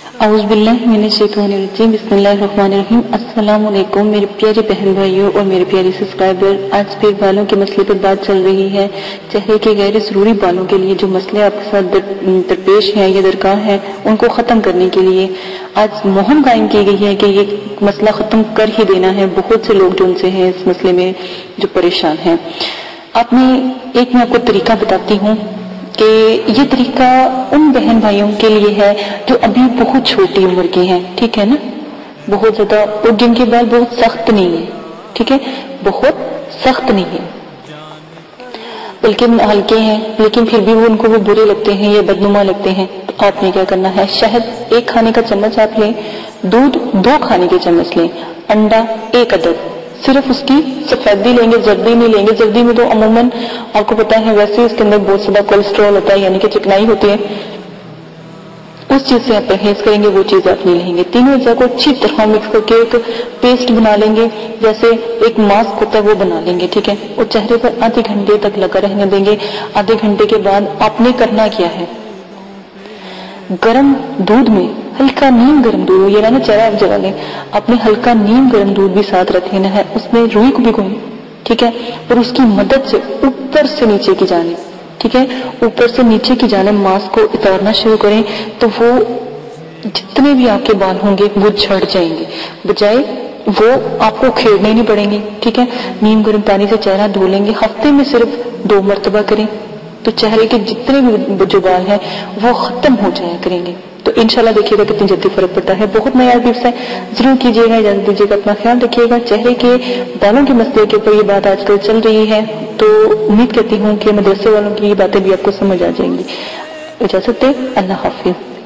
اعوذ باللہ من الشیطان الرجیم، بسم اللہ الرحمن الرحیم۔ السلام علیکم میرے پیارے بہن بھائیوں اور میرے پیارے سبسکرائبر۔ آج پھر بالوں کے مسئلے پر بات چل رہی ہے۔ چہرے کے غیر ضروری بالوں کے لیے جو مسئلے آپ کے ساتھ درپیش ہیں یا درکار ہیں، ان کو ختم کرنے کے لیے آج مہم قائم کی گئی ہے کہ یہ مسئلہ ختم کر ہی دینا ہے۔ بہت سے لوگ جو ان سے ہیں اس مسئلے میں جو پریشان ہیں۔ آپ نے ایک میں آپ کو طریقہ بتاتی ہوں کہ یہ طریقہ ان بہن بھائیوں کے لیے ہے جو ابھی بہت چھوٹی عمر کے ہیں، ٹھیک ہے نا؟ بہت زیادہ، اور جن کے بال بہت سخت نہیں ہے ٹھیک ہے؟ بہت سخت نہیں ہے بلکہ ہلکے ہیں، لیکن پھر بھی وہ ان کو وہ برے لگتے ہیں یا بدنما لگتے ہیں۔ تو آپ نے کیا کرنا ہے؟ شہد ایک کھانے کا چمچ آپ لیں، دودھ دو کھانے کے چمچ لیں، انڈا ایک عدد۔ صرف اس کی سفیدی لیں گے، زردی نہیں لیں گے۔ زردی میں تو عموماً، آپ کو پتا ہے، ویسے اس کے اندر بہت زیادہ کولیسٹرول ہوتا ہے یعنی کہ چکنائی ہوتی ہے۔ اس چیز سے آپ پرہیز کریں گے، وہ چیز آپ نہیں لیں گے۔ تینوں اجزاء کو اچھی طرح مکس کر کے ایک پیسٹ بنا لیں گے، جیسے ایک ماسک ہوتا ہے وہ بنا لیں گے، ٹھیک ہے؟ اور چہرے پر آدھے گھنٹے تک لگا رہنے دیں گے۔ آدھے گھنٹے کے بعد آپ نے کرنا کیا ہے؟ گرم دودھ میں ہلکا نیم گرم دودھ، یہ نا چہرہ آپ جگہ لیں۔ آپ نے ہلکا نیم گرم دودھ بھی ساتھ رکھ لینا ہے، اس میں روئی کو بھی ٹھیک ہے؟ اور اس کی مدد سے اوپر سے نیچے کی جانب۔ ٹھیک ہے؟ اوپر سے نیچے کی جانب ماسک کو اتارنا شروع کریں تو وہ جتنے بھی آپ کے بال ہوں گے وہ جھڑ جائیں گے۔ بجائے وہ آپ کو کھیڑنے نہیں پڑیں گے، ٹھیک ہے؟ نیم گرم پانی سے چہرہ دھو لیں گے، ہفتے میں صرف دو مرتبہ کریں۔ تو چہرے کے جتنے بھی جو بال ہیں وہ ختم ہو جایا کریں گے۔ تو انشاءاللہ دیکھیے گا کتنی جلدی فرق پڑتا ہے۔ بہت نیا ٹپس ہے، ضرور کیجیے گا، اجازت دیجیے گا، اپنا خیال رکھیے گا۔ چہرے کے بالوں کے مسئلے کے اوپر یہ بات آج کل چل رہی ہے۔ تو امید کرتی ہوں کہ مدرسے والوں کی یہ باتیں بھی آپ کو سمجھ آ جائیں گی۔ اجازت دے اللہ حافظ۔